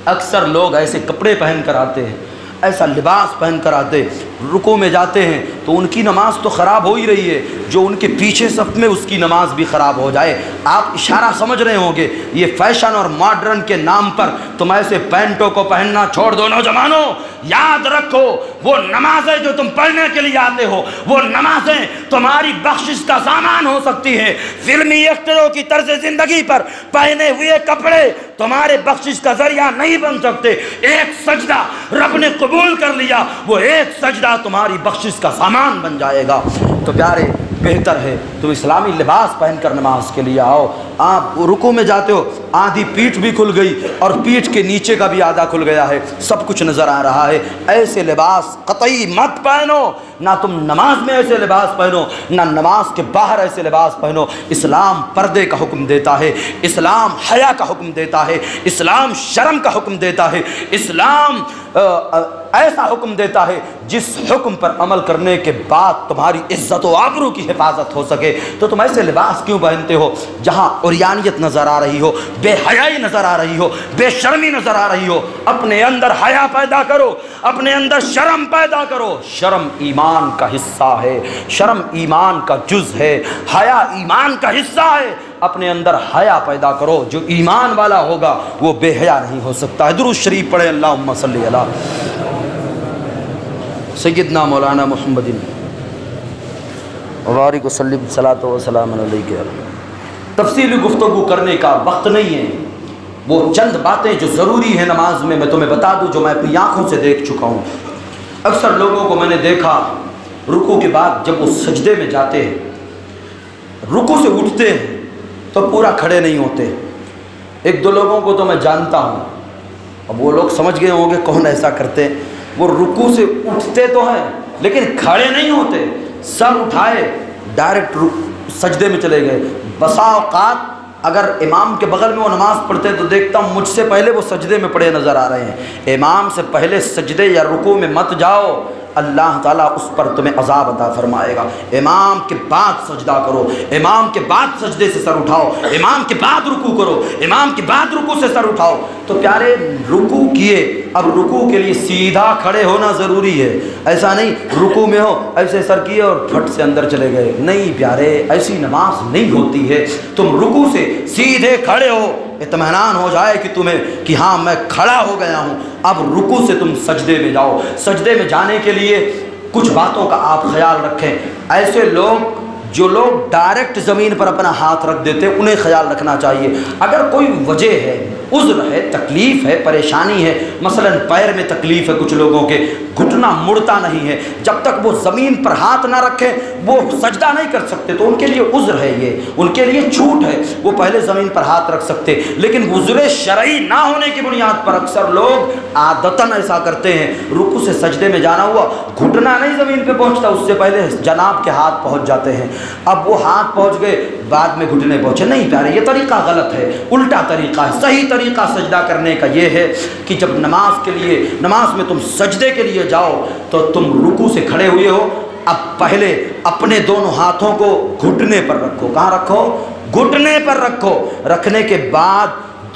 Speaker 1: اکثر لوگ ایسے کپڑے پہن کر آتے ہیں۔ ایسا لباس پہن کر آتے رکو میں جاتے ہیں، تو ان کی نماز تو خراب ہو ہی رہی ہے۔ جو ان کے پیچھے صف میں اس کی نماز بھی خراب ہو جائے۔ آپ اشارہ سمجھ رہے ہوں گے، یہ فیشن اور ماڈرن کے نام پر تم ایسے پینٹوں کو پہننا چھوڑ دو نوجوانوں۔ یاد رکھو وہ نمازیں جو تم پڑھنے کے لیے آتے ہو، وہ نمازیں تمہاری بخشش کا سامان ہو سکتی ہے فلمی اختروں کی طرز زندگی پر پہنے ہوئے کپڑے تمہارے بخشش کا ذریعہ نہیں بن سکتے۔ ایک سجدہ رب نے قبول کر لیا، وہ ایک سجدہ تمہاری بخشش کا سامان بن جائے گا۔ تو پیارے بہتر ہے۔ تم اسلامی لباس پہن کر نماز کے لیے آؤ۔ آپ رکو میں جاتے ہو، آدھی پیٹھ بھی کھل گئی اور پیٹھ کے نیچے کا بھی آدھا کھل گیا ہے۔ سب کچھ نظر آ رہا ہے۔ ایسے لباس قطعی مت پہنو۔ نہ تم نماز میں ایسے لباس پہنو، نہ نماز کے باہر ایسے لباس پہنو۔ اسلام پردے کا حکم دیتا ہے۔ اسلام حیا کا حکم دیتا ہے۔ اسلام شرم کا حکم دیتا ہے۔ اسلام ایسا حکم دیتا ہے جس حکم پر عمل کرنے کے بعد تمہاری عزت و آبرو کی حفاظت ہو سکے۔ تو تم ایسے لباس کیوں پہنتے ہو جہاں اوریانیت نظر آ رہی ہو، بے حیائی نظر آ رہی ہو، بے شرمی نظر آ رہی ہو؟ اپنے اندر حیا پیدا کرو، اپنے اندر شرم پیدا کرو۔ شرم ایمان کا حصہ ہے، شرم ایمان کا جز ہے، حیا ایمان کا حصہ ہے۔ اپنے اندر حیا پیدا کرو، جو ایمان والا ہوگا وہ بے حیا نہیں ہو سکتا۔ ہے درست شریف پڑھے اللہ صلی اللہ سیدنا مولانا محمد وبارک وسلم صلاۃ وسلام علیہ۔ تفصیلی گفتگو کرنے کا وقت نہیں ہے۔ وہ چند باتیں جو ضروری ہیں نماز میں میں تمہیں بتا دوں جو میں اپنی آنکھوں سے دیکھ چکا ہوں۔ اکثر لوگوں کو میں نے دیکھا رکو کے بعد جب وہ سجدے میں جاتے ہیں رکو سے اٹھتے ہیں تو پورا کھڑے نہیں ہوتے۔ ایک دو لوگوں کو تو میں جانتا ہوں۔ اب وہ لوگ سمجھ گئے ہوں گے کون ایسا کرتے۔ وہ رکو سے اٹھتے تو ہیں، لیکن کھڑے نہیں ہوتے۔ سر اٹھائے، ڈائریکٹ سجدے میں چلے گئے۔ بسا اوقات اگر امام کے بغل میں وہ نماز پڑھتے تو دیکھتا ہوں مجھ سے پہلے وہ سجدے میں پڑے نظر آ رہے ہیں۔ امام سے پہلے سجدے یا رکو میں مت جاؤ۔ اللہ تعالیٰ اس پر تمہیں عذاب عطا فرمائے گا۔ امام کے بعد سجدہ کرو، امام کے بعد سجدے سے سر اٹھاؤ، امام کے بعد رکو کرو، امام کے بعد رکو سے سر اٹھاؤ۔ تو پیارے رکو کیے، اب رکو کے لیے سیدھا کھڑے ہونا ضروری ہے۔ ایسا نہیں رکو میں ہو، ایسے سر کیے اور پھٹ سے اندر چلے گئے۔ نہیں پیارے، ایسی نماز نہیں ہوتی ہے۔ تم رکو سے سیدھے کھڑے ہو۔ اطمینان ہو جائے کہ تمہیں کہ ہاں میں کھڑا ہو گیا ہوں۔ اب رکو سے تم سجدے میں جاؤ۔ سجدے میں جانے کے لیے کچھ باتوں کا آپ خیال رکھیں۔ ایسے لوگ جو لوگ ڈائریکٹ زمین پر اپنا ہاتھ رکھ دیتے انہیں خیال رکھنا چاہیے۔ اگر کوئی وجہ ہے عذر ہے، تکلیف ہے، پریشانی ہے۔ مثلا پیر میں تکلیف ہے کچھ لوگوں کے، گھٹنا مڑتا نہیں ہے۔ جب تک وہ زمین پر ہاتھ نہ رکھے، وہ سجدہ نہیں کر سکتے۔ تو ان کے لیے عذر ہے یہ۔ ان کے لیے چھوٹ ہے۔ وہ پہلے زمین پر ہاتھ رکھ سکتے۔ لیکن عذر شرعی نہ ہونے کی بنیاد پر اکثر لوگ عادتاً ایسا کرتے ہیں۔ رکو سے سجدے میں جانا ہوا، گھٹنا نہیں زمین پہ پہنچتا، اس سے پہلے جناب کے ہاتھ پہنچ جاتے ہیں۔ اب وہ ہاتھ پہنچ گئے، بعد میں گھٹنے پہنچے۔ نہیں پیارے، یہ طریقہ غلط ہے۔ الٹا طریقہ ہے، صحیح طریقہ سجدہ کرنے کا یہ ہے کہ جب نماز کے لیے، نماز میں تم سجدے کے لیے جاؤ تو تم رکو سے کھڑے ہوئے ہو۔ اب پہلے اپنے دونوں ہاتھوں کو گھٹنے پر رکھو۔ کہاں رکھو؟ گھٹنے پر رکھو۔ رکھنے کے بعد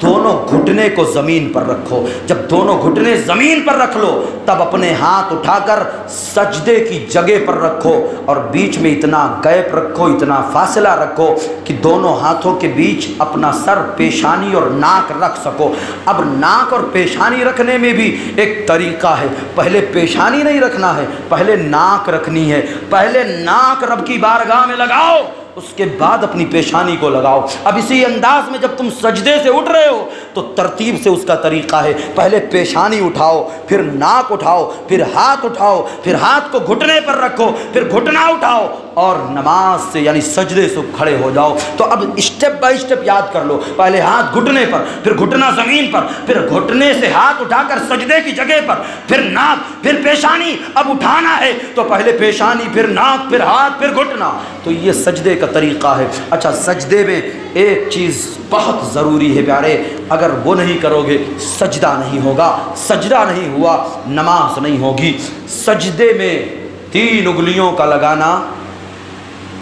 Speaker 1: دونوں گھٹنے کو زمین پر رکھو۔ جب دونوں گھٹنے زمین پر رکھ لو، تب اپنے ہاتھ اٹھا کر سجدے کی جگہ پر رکھو اور بیچ میں اتنا گیپ رکھو، اتنا فاصلہ رکھو کہ دونوں ہاتھوں کے بیچ اپنا سر پیشانی اور ناک رکھ سکو۔ اب ناک اور پیشانی رکھنے میں بھی ایک طریقہ ہے۔ پہلے پیشانی نہیں رکھنا ہے، پہلے ناک رکھنی ہے۔ پہلے ناک رب کی بارگاہ میں لگاؤ۔ اس کے بعد اپنی پیشانی کو لگاؤ۔ اب اسی انداز میں جب تم سجدے سے اٹھ رہے ہو، تو ترتیب سے اس کا طریقہ ہے۔ پہلے پیشانی اٹھاؤ، پھر ناک اٹھاؤ، پھر ہاتھ اٹھاؤ، پھر ہاتھ کو گھٹنے پر رکھو، پھر گھٹنا اٹھاؤ اور نماز سے یعنی سجدے سے کھڑے ہو جاؤ۔ تو اب اسٹیپ بائی اسٹیپ یاد کر لو۔ پہلے ہاتھ گھٹنے پر، پھر گھٹنا زمین پر، پھر گھٹنے سے ہاتھ اٹھا کر سجدے کی جگہ پر، پھر ناک، پھر پیشانی۔ اب اٹھانا ہے تو پہلے پیشانی، پھر ناک، پھر ہاتھ، پھر گھٹنا۔ تو یہ سجدے کا طریقہ ہے۔ اچھا سجدے میں ایک چیز بہت ضروری ہے پیارے۔ اگر وہ نہیں کرو گے، سجدہ نہیں ہوگا۔ سجدہ نہیں ہوا، نماز نہیں ہوگی۔ سجدے میں تین انگلیوں کا لگانا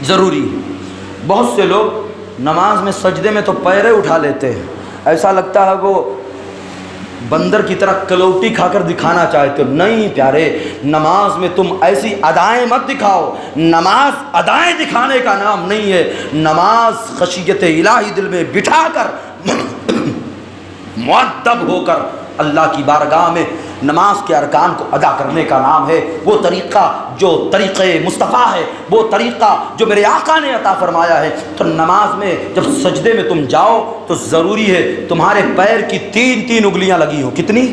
Speaker 1: ضروری ہے۔ بہت سے لوگ نماز میں سجدے میں تو پیرے اٹھا لیتے ہیں۔ ایسا لگتا ہے وہ بندر کی طرح کلوٹی کھا کر دکھانا چاہتے ہو۔ نہیں پیارے، نماز میں تم ایسی ادائیں مت دکھاؤ۔ نماز ادائیں دکھانے کا نام نہیں ہے۔ نماز خشیت الہی دل میں بٹھا کر معدب ہو کر اللہ کی بارگاہ میں نماز کے ارکان کو ادا کرنے کا نام ہے۔ وہ طریقہ جو طریقہ مصطفیٰ ہے، وہ طریقہ جو میرے آقا نے عطا فرمایا ہے۔ تو نماز میں جب سجدے میں تم جاؤ تو ضروری ہے تمہارے پیر کی تین تین انگلیاں لگی ہوں۔ کتنی؟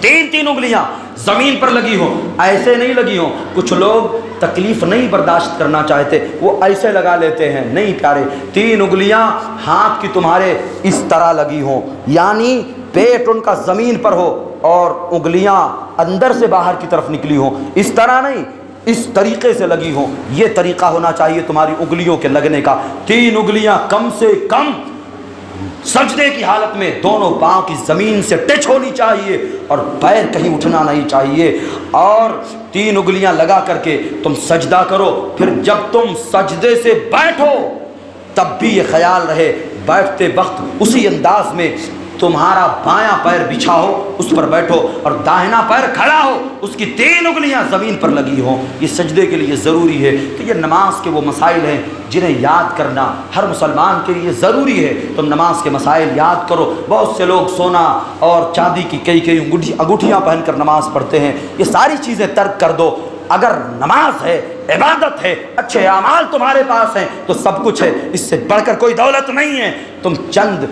Speaker 1: تین تین انگلیاں زمین پر لگی ہوں۔ ایسے نہیں لگی ہوں۔ کچھ لوگ تکلیف نہیں برداشت کرنا چاہتے، وہ ایسے لگا لیتے ہیں۔ نہیں پیارے، تین انگلیاں ہاتھ کی تمہارے اس طرح لگی ہوں۔ یعنی پیٹ ان کا زمین پر ہو اور انگلیاں اندر سے باہر کی طرف نکلی ہوں۔ اس طرح نہیں، اس طریقے سے لگی ہوں۔ یہ طریقہ ہونا چاہیے تمہاری انگلیوں کے لگنے کا۔ تین انگلیاں کم سے کم سجدے کی حالت میں دونوں پاؤں کی زمین سے ٹچ ہونی چاہیے اور پیر کہیں اٹھنا نہیں چاہیے۔ اور تین انگلیاں لگا کر کے تم سجدہ کرو۔ پھر جب تم سجدے سے بیٹھو، تب بھی یہ خیال رہے۔ بیٹھتے وقت اسی انداز میں تمہارا بایاں پیر بچھا ہو، اس پر بیٹھو اور داہنا پیر کھڑا ہو، اس کی تین انگلیاں زمین پر لگی ہوں۔ یہ سجدے کے لیے ضروری ہے کہ یہ نماز کے وہ مسائل ہیں جنہیں یاد کرنا ہر مسلمان کے لیے ضروری ہے۔ تم نماز کے مسائل یاد کرو۔ بہت سے لوگ سونا اور چاندی کی کئی کئی انگوٹھی انگوٹھیاں پہن کر نماز پڑھتے ہیں۔ یہ ساری چیزیں ترک کر دو۔ اگر نماز ہے، عبادت ہے، اچھے اعمال تمہارے پاس ہیں، تو سب کچھ ہے۔ اس سے بڑھ کر کوئی دولت نہیں ہے۔ تم چند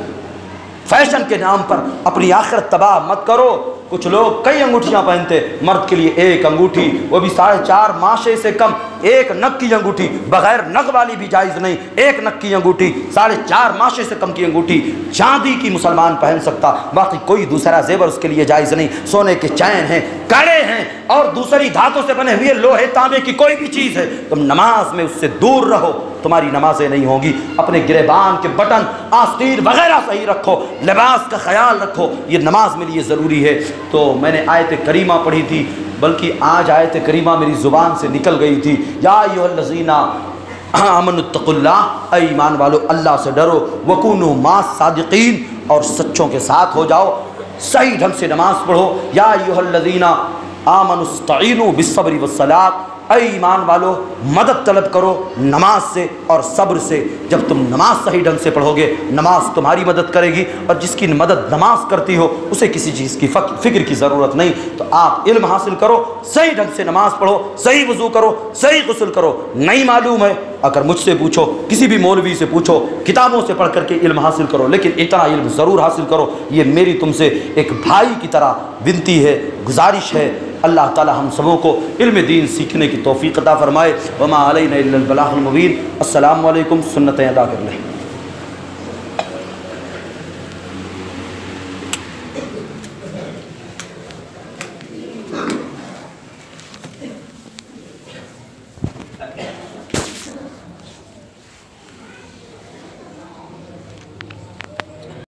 Speaker 1: فیشن کے نام پر اپنی آخرت تباہ مت کرو۔ کچھ لوگ کئی انگوٹھیاں پہنتے، مرد کے لیے ایک انگوٹھی، وہ بھی ساڑھے چار ماشے سے کم۔ ایک نک کی انگوٹھی، بغیر نق والی بھی جائز نہیں۔ ایک نک کی انگوٹھی، ساڑھے چار ماشے سے کم کی انگوٹھی۔ چاندی کی مسلمان پہن سکتا، باقی کوئی دوسرا زیور اس کے لیے جائز نہیں۔ سونے کے چین ہیں، کڑے ہیں، اور دوسری دھاتوں سے بنے ہوئے لوہے تانبے کی کوئی بھی چیز ہے۔ تم نماز میں اس سے دور رہو، تمہاری نمازیں نہیں ہوں گی۔ اپنے گریبان کے بٹن، آستین وغیرہ صحیح رکھو۔ لباس کا خیال رکھو، یہ نماز میں لیے ضروری ہے۔ تو میں نے آیت کریمہ پڑھی تھی، بلکہ آج آیت کریمہ میری زبان سے نکل گئی تھی۔ یا الذین امن اتق اللہ، اے ایمان والو، اللہ سے ڈرو۔ وکون ما صادقین، اور سچوں کے ساتھ ہو جاؤ۔ صحیح ڈھنگ سے نماز پڑھو۔ یا الذین آمن استعینوا بالصبر والصلاۃ اے ایمان والو، مدد طلب کرو نماز سے اور صبر سے۔ جب تم نماز صحیح ڈھنگ سے پڑھو گے، نماز تمہاری مدد کرے گی اور جس کی مدد نماز کرتی ہو، اسے کسی چیز کی فکر کی ضرورت نہیں۔ تو آپ علم حاصل کرو، صحیح ڈھنگ سے نماز پڑھو، صحیح وضو کرو، صحیح غسل کرو۔ نہیں معلوم ہے، اگر مجھ سے پوچھو، کسی بھی مولوی سے پوچھو، کتابوں سے پڑھ کر کے علم حاصل کرو، لیکن اتنا علم ضرور حاصل کرو، یہ میری تم سے ایک بھائی کی طرح بنتی ہے، گزارش ہے۔ اللہ تعالی ہم سبوں کو علم دین سیکھنے کی توفیق عطا فرمائے۔ وما علینا الا البلاغ المبین۔ السلام علیکم، سنتیں ادا کر لیں۔